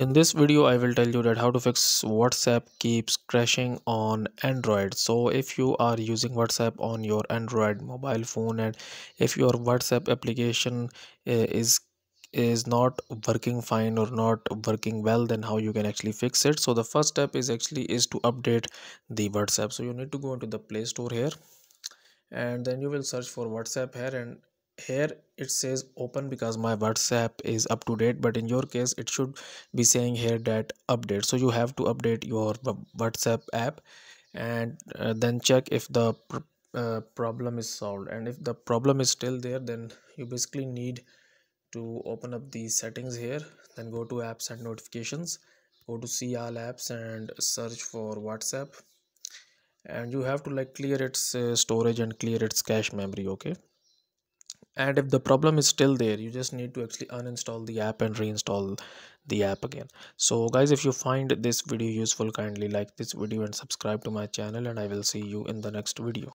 In this video, I will tell you that how to fix WhatsApp keeps crashing on Android. So if you are using WhatsApp on your Android mobile phone and if your WhatsApp application uh, is is not working fine or not working well then how you can actually fix it so the first step is actually is to update the whatsapp so you need to go into the play store here and then you will search for whatsapp here and here it says open because my whatsapp is up to date but in your case it should be saying here that update. So you have to update your whatsapp app and uh, then check if the pr uh, problem is solved. And if the problem is still there then you basically need to open up the settings here. Then go to apps and notifications. Go to see all apps and search for whatsapp. And you have to like clear its uh, storage and clear its cache memory okay and if the problem is still there you just need to actually uninstall the app and reinstall the app again. So guys if you find this video useful kindly like this video and subscribe to my channel and i will see you in the next video